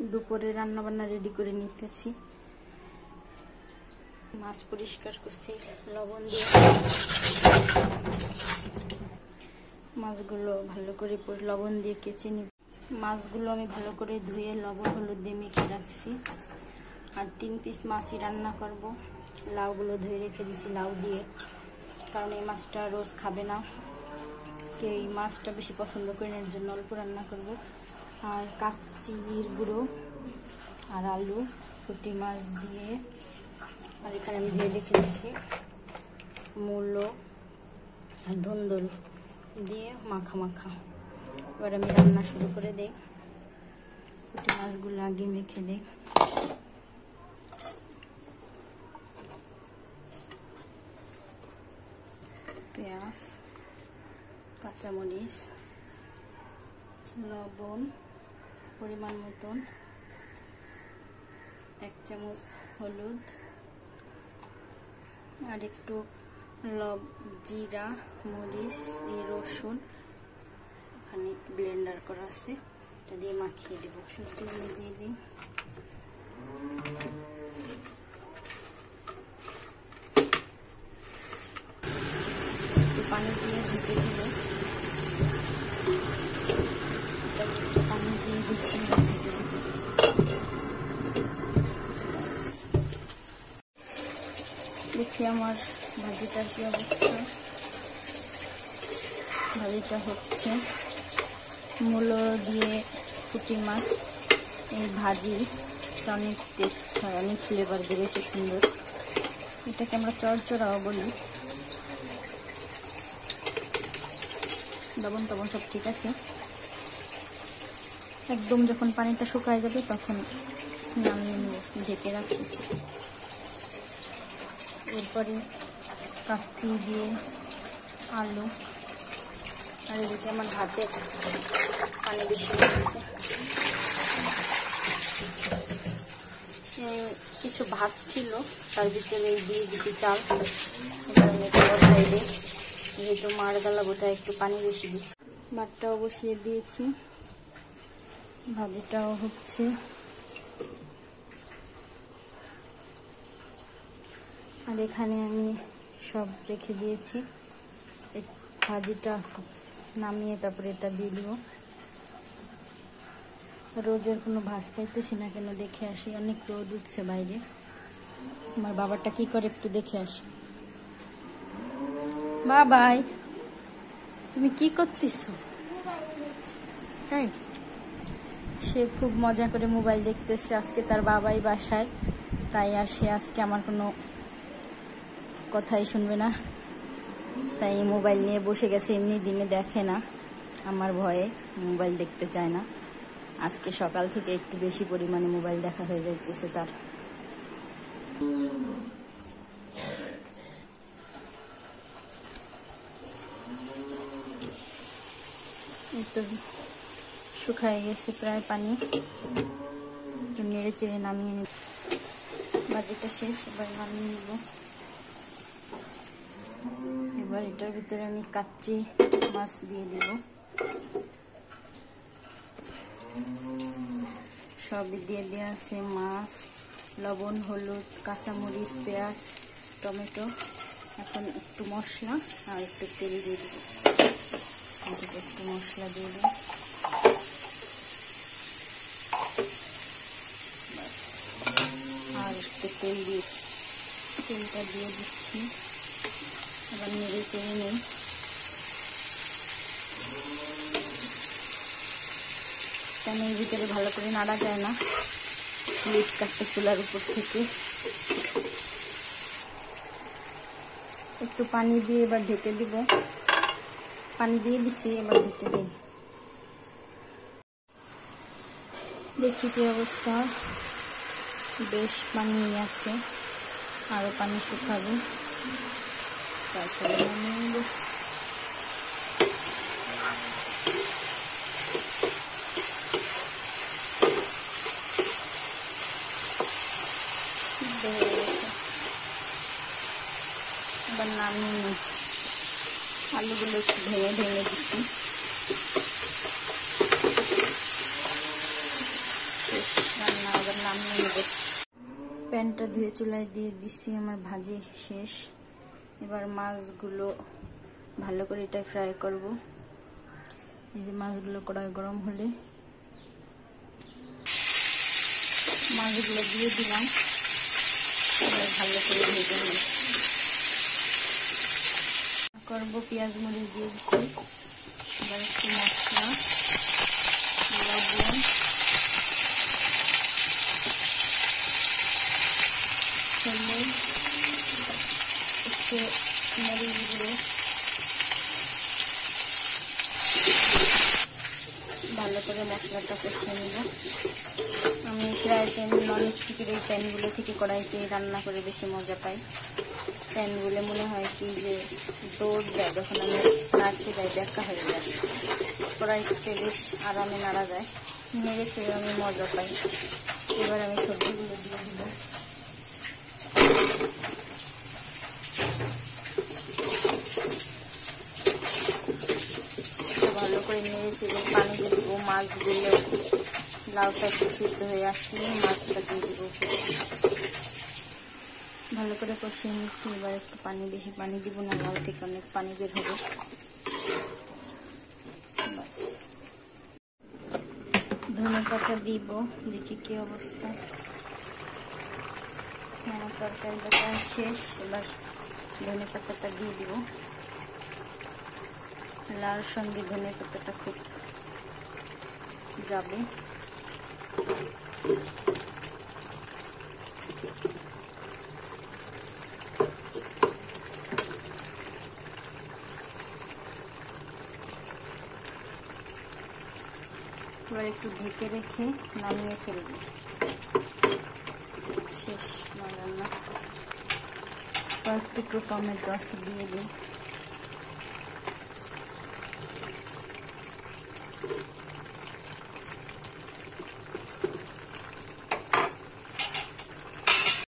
দুপুরে রান্না বান্না রেডি করে নিতেছি। মাছ পরিষ্কার করছি, লবণ দিয়ে। মাছগুলো ভালো করে লবণ দিয়ে কেচে নিব। মাছগুলো আমি ভালো করে ধুয়ে লবণ হলুদ দিয়ে মেখে রাখছি। আর তিন পিস মাছই রান্না করব। লাউগুলো ধুয়ে রেখে দিছি লাউ দিয়ে। কারণ এই মাছটা রোজ খাবে না। কেউ এই মাছটা বেশি পছন্দ করেন এর জন্য অল্প রান্না করব। আর কাকচির গুঁড়ো আর আলু, পুঁটি মাছ দিয়ে। আর এখানে আমি দিয়ে রেখে দিচ্ছি মূলো আর ধুন্দুল দিয়ে মাখা মাখা। এবার আমি রান্না শুরু করে দেই। পুঁটি মাছগুলো আগে মেখে দেই পেঁয়াজ, কাঁচামরিচ, লবণ পরিমাণ মতন। এক চামচ হলুদ আর একটু লব, জিরা, মরিচ রসুন, এখানে ব্লেন্ডার করা আছে। এটা দিয়ে মাখিয়ে দেব। সবজিগুলো দিয়ে দিই। পানি দিয়ে দিতে দিব একটু পানি দিয়ে দিচ্ছি ঢেকে দিব। দেখি আমার ভাজিটার কি অবস্থা? ভাজিটা হচ্ছে মূলো দিয়ে পুঁটি মাছ, এই ভাজি। অনেক টেস্ট হয়, অনেক ফ্লেভার দেবে সে সুন্দর। এটাকে আমরা চড়চড়াও বলি। লবণ টবণ সব ঠিক আছে। একদম যখন পানিটা শুকায় যাবে, তখন নামিয়ে ঢেকে রাখি এরপরে কাস্তি দিয়ে আলু। আর এদিকে আমার হাতে পানি বেশি কিছু ভাত ছিল, তার ভিতরে দিয়ে দিচ্ছি চাল। দিই। যেহেতু মার গালা গোটা একটু পানি বেশি দিচ্ছি। ভাতটাও বসিয়ে দিয়েছি। ভাজিটাও হচ্ছে। আর এখানে আমি সব রেখে দিয়েছি। ভাজিটা নামিয়ে তারপরে এটা দিয়ে দিব। রোজের কোনো ভাজ পাইতেছি না কেন দেখে আসি, অনেক রোদ উঠছে বাইরে। আমার বাবাটা কি করে একটু দেখে আসি। বাবাই, তুমি কি করতেছ? সে খুব মজা করে মোবাইল দেখতেছে, আজকে তার বাবাই বাসায়, তাই আর সে আজকে আমার কোনো কথাই শুনবে না। তাই মোবাইল নিয়ে বসে গেছে, এমনি দিনে দেখে না। আমার ভয়ে মোবাইল দেখতে চায় না। আজকে সকাল থেকে একটু বেশি পরিমাণে মোবাইল দেখা হয়ে যাইতেছে তার। তো শুকায় গেছে প্রায় পানি। একটু নেড়ে চেড়ে নামিয়ে নেব। বাজিটা শেষ, এবার নামিয়ে নেব। এবার এটার ভিতরে আমি কাচ্চি মাছ দিয়ে দিব। সবই দিয়ে দেওয়া আছে, মাছ, লবণ, হলুদ, কাঁচামরিচ, পেঁয়াজ, টমেটো। এখন একটু মশলা আর একটু তেল দিয়ে দেবো। একটু মশলা দিয়ে দিই। আর একটু তেল দিয়ে তেলটা দিয়ে দিচ্ছি। এবার নেড়ে চেড়ে নিই কেন এর ভিতরে ভালো করে নাড়া যায় না স্লিপ কাটতে চুলার উপর থেকে একটু পানি দিয়ে এবার ঢেকে দিব পানি দিয়ে দিছি এবার ঢেকে দিই দেখি কি অবস্থা বেশ পানি আছে আরও পানি শুকাবে তারপরে নামিয়ে নেব। সিদ্ধ হয়ে গেছে। এবার নামিয়ে নিই আলুগুলো একটু ভেঙে ভেঙে দিচ্ছি শেষ রান্না আবার নামিয়ে নেব প্যানটা ধুয়ে চুলায় দিয়ে দিচ্ছি আমার ভাজি শেষ এবার মাছগুলো ভালো করে এটা ফ্রাই করব। এই যে মাছগুলো কড়াই গরম হলে মাছগুলো দিয়ে দিলাম। ভালো করে ভেজে নিই করব পেঁয়াজ মরিচ দিয়ে দিচ্ছি। এবার একটু মশলা লবণ হলুদ একটু মরিচ গুঁড়ো ভালো করে মশলাটা কষিয়ে নিব। আমি ফ্রাই প্যান নন স্টিকের এই প্যানগুলো থেকে কড়াইতে রান্না করে বেশি মজা পাই। প্যানগুলো মনে হয় কি যে দৌড় দেয়, যখন আমি নাড়তে যাই দেখা হয়ে যায়। কড়াইতে বেশ আরামে নাড়া যায়। নেড়ে ফেলে আমি মজা পাই। এবার আমি সবজিগুলো দিয়ে দিব ভালো করে নেড়ে ফেলে পানি দিয়ে দেবো মাছগুলো লাউটা একটু সিদ্ধ হয়ে আসলে মাছটা দিয়ে দেবো। ভালো করে কষিয়ে নিচ্ছি, এবার একটু পানি, বেশি পানি দিব না, লাউ থেকে অনেক পানি বের হবে। ধনে পাতা দিব, দেখি কি অবস্থা। তরকারিটা শেষ, এবার ধনে পাতাটা দিয়ে দিব। লাল সঙ্গে ধনে পাতাটা খুব যাবে। একটু ঢেকে রেখে নামিয়ে ফেলব। শেষ রান্না কয়েক টুকরো আছে, দিয়ে দিই।